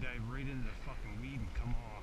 dive right into the fucking weed and come off.